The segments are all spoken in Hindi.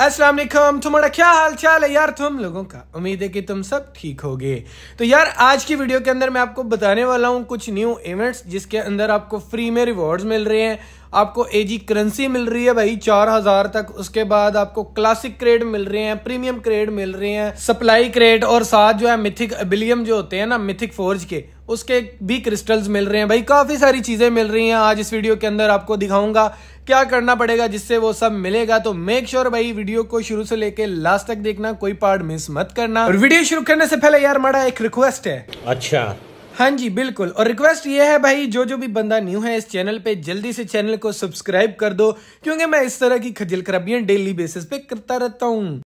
अस्सलाम वालेकुम तुम्हारा क्या हाल चाल है यार? तुम लोगों का उम्मीद है कि तुम सब ठीक होगे। तो यार, आज की वीडियो के अंदर मैं आपको बताने वाला हूँ कुछ न्यू इवेंट्स जिसके अंदर आपको फ्री में रिवॉर्ड्स मिल रहे हैं। आपको एजी करेंसी मिल रही है भाई, चार हज़ार तक। उसके बाद आपको क्लासिक क्रेड मिल रहे हैं प्रीमियम क्रेड मिल रहे हैं सप्लाई क्रेड और साथ जो है मिथिक एबिलियम जो होते हैं ना मिथिक फोर्ज के, उसके भी क्रिस्टल्स मिल रहे हैं। भाई, काफ़ी सारी चीज़ें मिल रही हैं। आज इस वीडियो के अंदर आपको दिखाऊँगा क्या करना पड़ेगा जिससे वो सब मिलेगा। तो मेक श्योर sure भाई वीडियो को शुरू से लेके लास्ट तक देखना, कोई पार्ट मिस मत करना। और वीडियो शुरू करने से पहले यार, हमारा एक रिक्वेस्ट है। अच्छा। हाँ जी, बिल्कुल। और रिक्वेस्ट ये है भाई, जो जो भी बंदा न्यू है, इस चैनल पे जल्दी से चैनल को सब्सक्राइब कर दो, क्योंकि मैं इस तरह की खजल खराबियाँ डेली बेसिस पे करता रहता हूँ।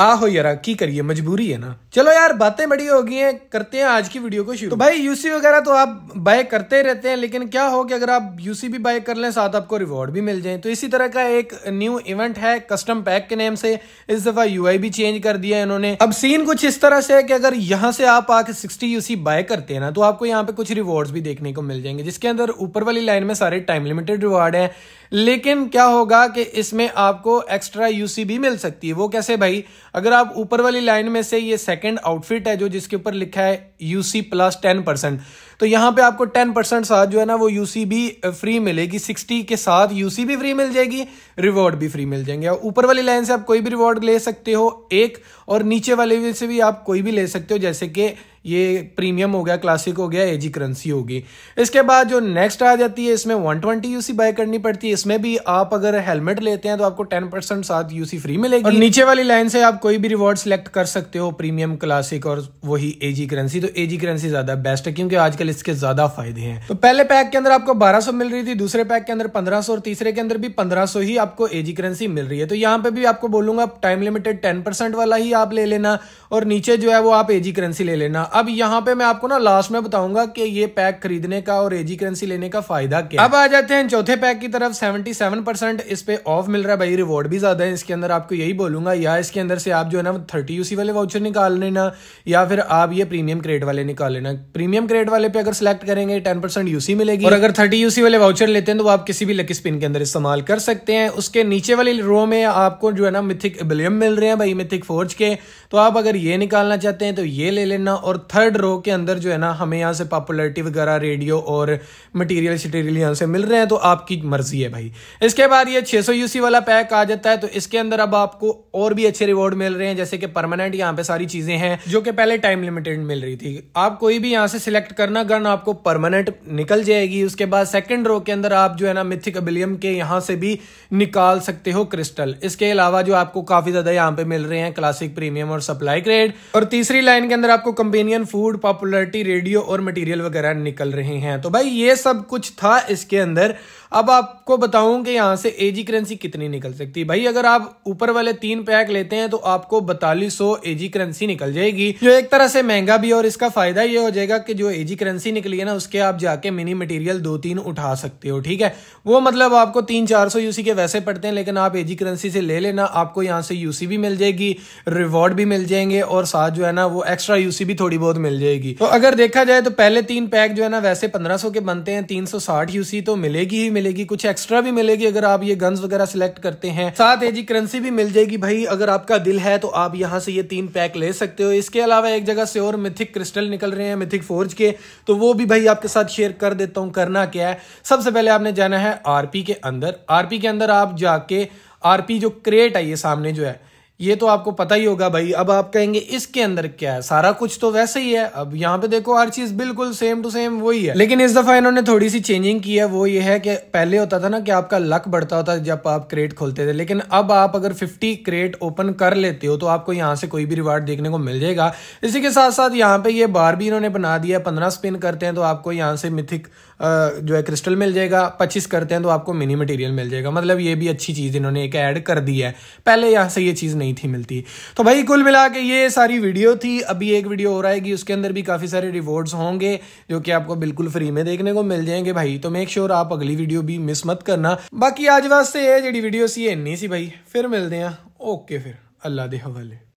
आहो यार, की करिए, मजबूरी है ना। चलो यार, बातें बड़ी हो गई हैं, करते हैं आज की वीडियो को शुरू। तो भाई यूसी वगैरह तो आप बाय करते रहते हैं, लेकिन क्या हो कि अगर आप यूसी भी बाय कर लें, साथ आपको रिवॉर्ड भी मिल जाए। तो इसी तरह का एक न्यू इवेंट है कस्टम पैक के नेम से। इस दफ़ा यूआई भी चेंज कर दिया है इन्होंने। अब सीन कुछ इस तरह से है कि अगर यहाँ से आप आके सिक्सटी यूसी बाय करते हैं ना तो आपको यहाँ पे कुछ रिवॉर्ड भी देखने को मिल जाएँगे, जिसके अंदर ऊपर वाली लाइन में सारे टाइम लिमिटेड रिवॉर्ड है। लेकिन क्या होगा कि इसमें आपको एक्स्ट्रा यूसी भी मिल सकती है। वो कैसे भाई? अगर आप ऊपर वाली लाइन में से ये सेकंड आउटफिट है जो जिसके ऊपर लिखा है यूसी प्लस टेन परसेंट तो यहाँ पे आपको टेन परसेंट साथ जो है ना वो यूसी भी फ्री मिलेगी। सिक्सटी के साथ यूसी भी फ्री मिल जाएगी रिवॉर्ड भी फ्री मिल जाएँगे। ऊपर वाली लाइन से आप कोई भी रिवॉर्ड ले सकते हो, एक, और नीचे वाले से भी आप कोई भी ले सकते हो, जैसे कि ये प्रीमियम हो गया क्लासिक हो गया एजी करेंसी होगी। इसके बाद जो नेक्स्ट आ जाती है इसमें वन ट्वेंटी यूसी बाय करनी पड़ती है। इसमें भी आप अगर हेलमेट लेते हैं तो आपको टेन परसेंट साथ यूसी फ्री मिलेगी। और नीचे वाली लाइन से आप कोई भी रिवॉर्ड सेलेक्ट कर सकते हो प्रीमियम क्लासिक और वही एजी करेंसी तो एजी करेंसी ज़्यादा बेस्ट है क्योंकि आजकल इसके ज़्यादा फ़ायदे हैं। तो पहले पैक के अंदर आपको बारह मिल रही थी दूसरे पैक के अंदर पंद्रह और तीसरे के अंदर भी पंद्रह ही आपको एजी करेंसी मिल रही है। तो यहाँ पे भी आपको बोलूँगा टाइम लिमिटेड टेन वाला ही आप ले लेना और नीचे जो है वो आप एजी करेंसी ले लेना। अब यहाँ पे मैं आपको ना लास्ट में बताऊँगा कि ये पैक खरीदने का और एजी करेंसी लेने का फ़ायदा क्या अब आ जाते हैं चौथे पैक की तरफ़ 77 परसेंट इस पे ऑफ़ मिल रहा है भाई रिवॉर्ड भी ज़्यादा है। इसके अंदर आपको यही बोलूँगा, या इसके अंदर से आप जो है ना थर्टी यूसी वाले वाउचर निकाल लेना, या फिर आप ये प्रीमियम क्रेड वाले निकाल लेना। प्रीमियम क्रेड वाले पे अगर सिलेक्ट करेंगे टेन परसेंट यूसी मिलेगी। और अगर थर्टी यूसी वाले वाउचर लेते हैं तो आप किसी भी लकी स्पिन के अंदर इस्तेमाल कर सकते हैं। उसके नीचे वाली रो में आपको जो है ना मिथिक एबिलियम मिल रहे हैं भाई मिथिक फोर्ज के। तो आप अगर ये निकालना चाहते हैं तो ये ले लेना। और थर्ड रो के अंदर जो है ना, हमें यहाँ से पॉपुलरिटी वगैरह रेडियो और मटीरियल शटीरियल यहाँ से मिल रहे हैं तो आपकी मर्ज़ी है भाई। इसके बाद ये 600 यूसी वाला पैक आ जाता है तो इसके अंदर अब आपको और भी अच्छे रिवॉर्ड मिल रहे हैं, जैसे कि परमानेंट यहाँ पे सारी चीज़ें हैं, जो कि पहले टाइम लिमिटेड मिल रही थी। आप कोई भी यहाँ से सिलेक्ट करना गन आपको परमानेंट निकल जाएगी, उसके बाद सेकेंड रो के अंदर आप जो है ना मिथिक अबिलियम के यहाँ से भी निकाल सकते हो क्रिस्टल इसके अलावा जो आपको काफ़ी ज़्यादा यहाँ पे मिल रहे हैं क्लासिक प्रीमियम और सप्लाई ग्रेड और तीसरी लाइन के अंदर आपको कंपेनियन फ़ूड पॉपुलरिटी रेडियो और मटेरियल वगैरह निकल रहे हैं। तो भाई, ये सब कुछ था इसके अंदर। अब आपको बताऊँ कि यहाँ से एजी करेंसी कितनी निकल सकती है। भाई, अगर आप ऊपर वाले तीन पैक लेते हैं तो आपको बतालीस सौ एजी करेंसी निकल जाएगी। जो एक तरह से महँगा भी और इसका फ़ायदा ये हो जाएगा कि जो एजी करेंसी निकली है ना, उसके आप जाके मिनी मटेरियल दो तीन उठा सकते हो, ठीक है? वो मतलब आपको तीन चार सौ यूसी के वैसे पड़ते हैं, लेकिन आप एजी करेंसी से ले लेना, आपको यहाँ से यूसी भी मिल जाएगी रिवॉर्ड भी मिल जाएँगे, और साथ जो है ना, वो एक्स्ट्रा यूसी भी थोड़ी बहुत मिल जाएगी। तो अगर देखा जाए तो पहले तीन पैक जो है ना, वैसे पंद्रह के बनते हैं, तीन यूसी तो मिलेगी ही मिलेगी, कुछ एक्स्ट्रा भी मिलेगी अगर आप ये गन्स वगैरह सिलेक्ट करते हैं। साथ एजी करेंसी भी मिल जाएगी भाई, अगर आपका दिल है तो आप यहाँ से ये तीन पैक ले सकते हो। इसके अलावा एक जगह से और मिथिक क्रिस्टल निकल रहे हैं मिथिक फोर्ज के। तो वो भी भाई आपके साथ शेयर कर देता हूँ, करना क्या है। सबसे पहले आपने जाना है आरपी के अंदर। आरपी के अंदर आप जाके आरपी जो क्रिएट है ये सामने जो है ये तो आपको पता ही होगा भाई, अब आप कहेंगे, इसके अंदर क्या है? सारा कुछ तो वैसे ही है। अब यहाँ पे देखो, हर चीज़ बिल्कुल सेम टू सेम वही है। लेकिन इस दफ़ा इन्होंने थोड़ी सी चेंजिंग की है, वो ये है कि पहले होता था ना कि आपका लक बढ़ता होता जब आप क्रेट खोलते थे। लेकिन अब आप अगर फिफ्टी क्रेट ओपन कर लेते हो तो आपको यहाँ से कोई भी रिवार्ड देखने को मिल जाएगा। इसी के साथ साथ यहाँ पे ये बार भी इन्होंने बना दिया पंद्रह स्पिन करते हैं तो आपको यहाँ से मिथिक जो है क्रिस्टल मिल जाएगा, पच्चीस करते हैं तो आपको मिनी मटेरियल मिल जाएगा। मतलब ये भी अच्छी चीज़ इन्होंने एक ऐड कर दी है। पहले यहाँ से ये चीज़ नहीं थी मिलती। तो भाई कुल मिला के ये सारी वीडियो थी। अभी एक वीडियो और आएगी, उसके अंदर भी काफ़ी सारे रिवॉर्ड्स होंगे, जो कि आपको बिल्कुल फ्री में देखने को मिल जाएँगे भाई। तो मेक श्योर आप अगली वीडियो भी मिस मत करना। बाकी आज वास्ते जी वीडियो सी है सी भाई। फिर मिलते हैं। ओके फिर। अल्लाह दे हवाले।